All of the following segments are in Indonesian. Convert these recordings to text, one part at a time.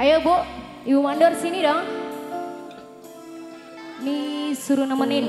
Ayo Bu, Ibu mandor sini dong. Nih suruh nemenin.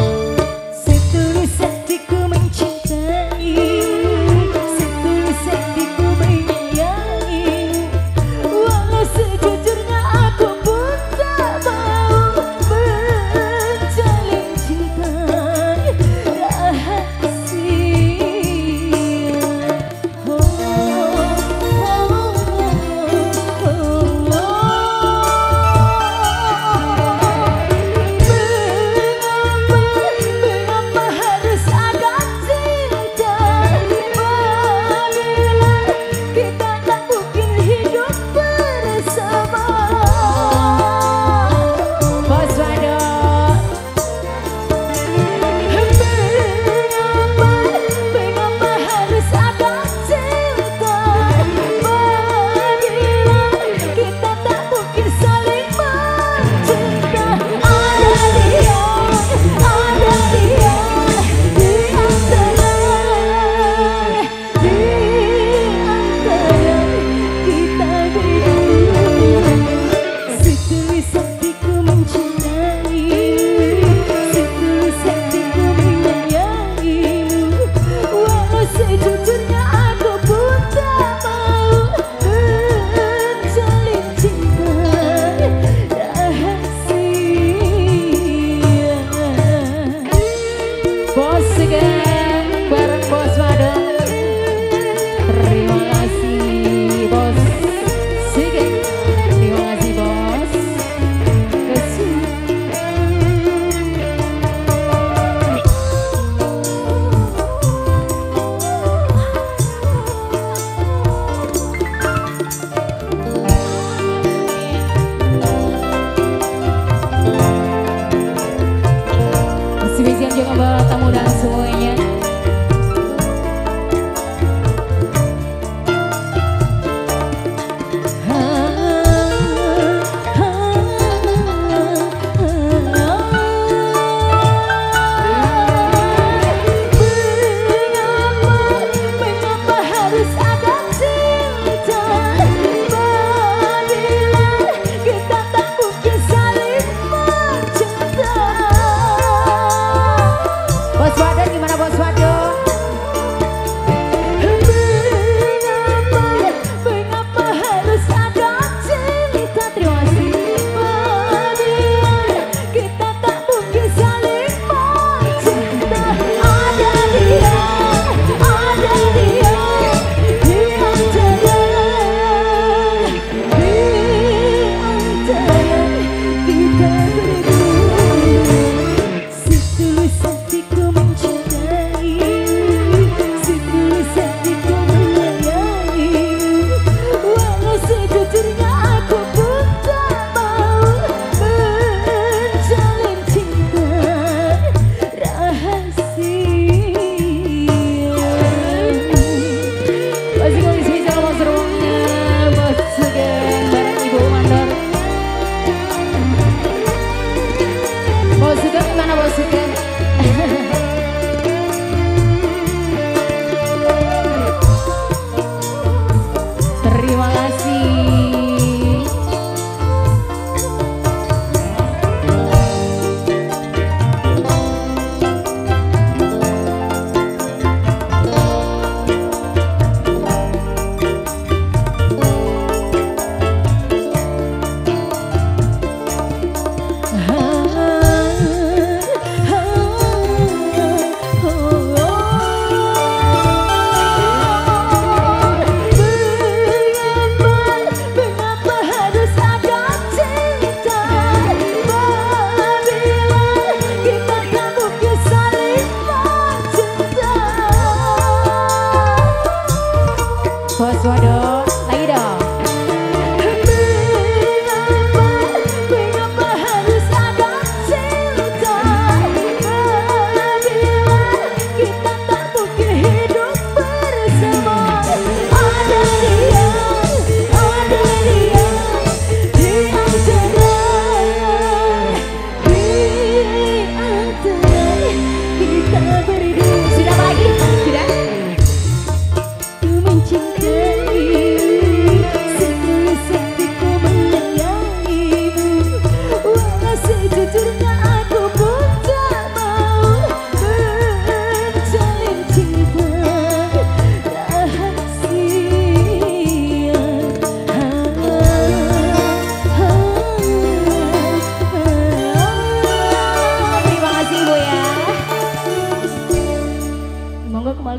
Si me siento como para mudar sueño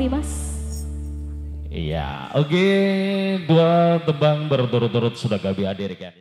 Kembali Mas. Iya, oke dua tebang berturut-turut sudah kami hadirkan.